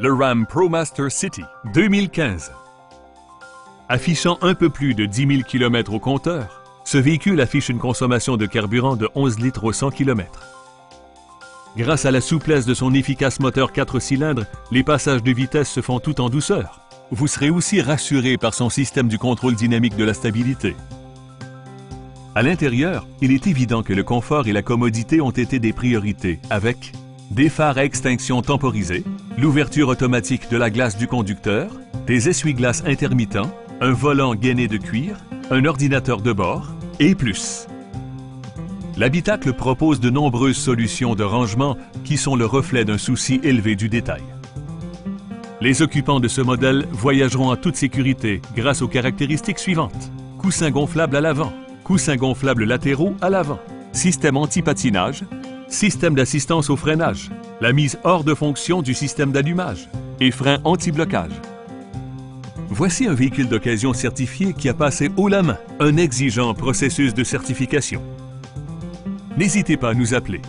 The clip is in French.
le Ram ProMaster City 2015. Affichant un peu plus de 10 000 km au compteur, ce véhicule affiche une consommation de carburant de 11 litres au 100 km. Grâce à la souplesse de son efficace moteur 4 cylindres, les passages de vitesse se font tout en douceur. Vous serez aussi rassuré par son système du contrôle dynamique de la stabilité. À l'intérieur, il est évident que le confort et la commodité ont été des priorités avec des phares à extinction temporisés, l'ouverture automatique de la glace du conducteur, des essuie-glaces intermittents, un volant gainé de cuir, un ordinateur de bord et plus. L'habitacle propose de nombreuses solutions de rangement qui sont le reflet d'un souci élevé du détail. Les occupants de ce modèle voyageront en toute sécurité grâce aux caractéristiques suivantes. Coussins gonflables à l'avant, coussins gonflables latéraux à l'avant, système anti-patinage, système d'assistance au freinage, la mise hors de fonction du système d'allumage et frein anti-blocage. Voici un véhicule d'occasion certifié qui a passé haut la main un exigeant processus de certification. N'hésitez pas à nous appeler